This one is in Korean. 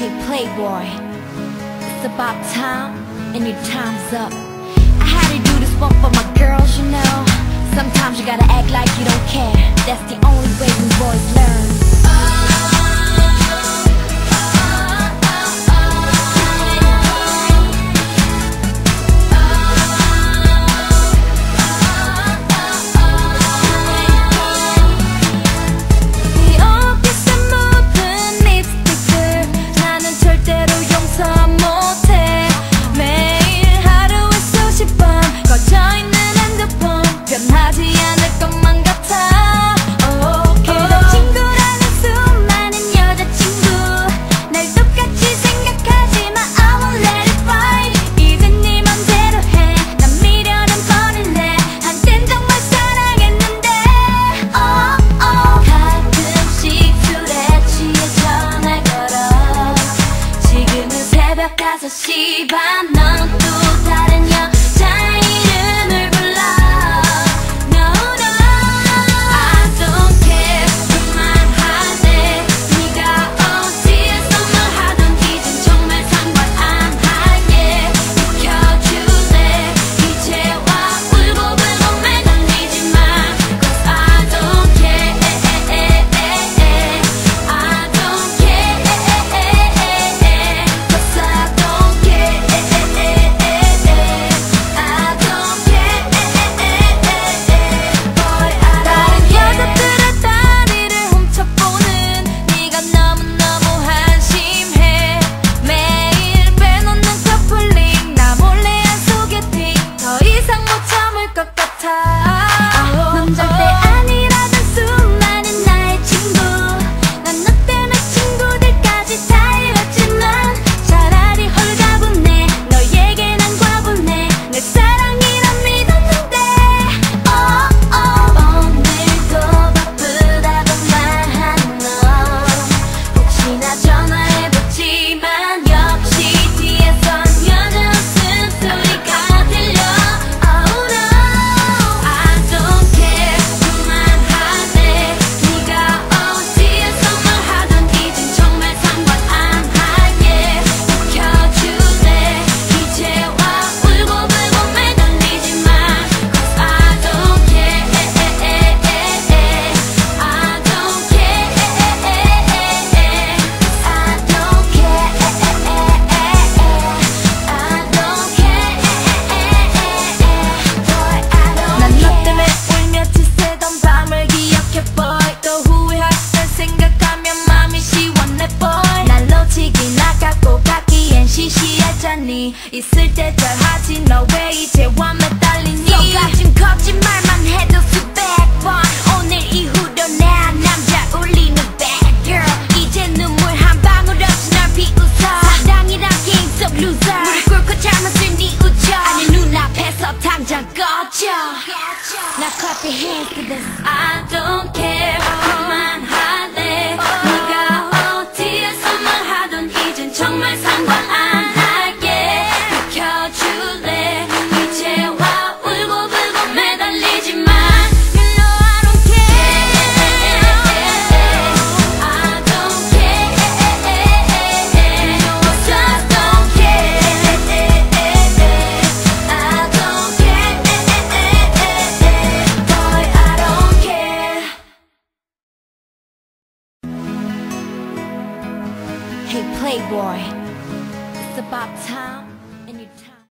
Hey playboy, it's about time and your time's up. I had to do this one for my girls, you know. Sometimes you gotta act like you don't care. That's the only way we boys learn. 5시 반넌 괜찮니 있을 때 잘하지. 너 왜 이제 와 매달리니 똑같은 거짓말만 해도 수백 번. 오늘 이후로 내 남자 울리는 bad girl. 이제 눈물 한 방울 없이 널 비웃어. 사랑이란 게임 속 loser. 무릎 꿇고 잘못을 뉘우쳐? 아니 눈앞에서 당장 꺼져. 나 clap your hands to this. I don't care. Hey, playboy, it's about time.